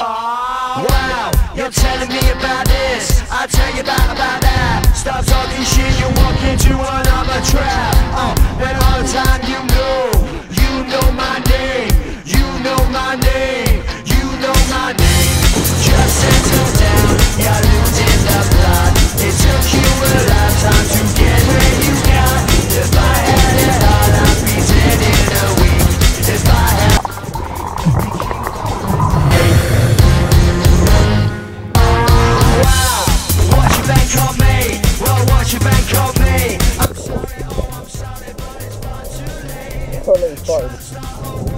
Oh, wow, you're telling me about this, I'll tell you about, about that. Stop talking shit, you walk into another trap. Uh, oh, and all the time you know, you know my name. You know my name, you know my name. Just settle down, you're losing the plot It took you a lifetime to me. Well, what you me? I'm sorry, oh, I'm sorry, but it's too late. Fine.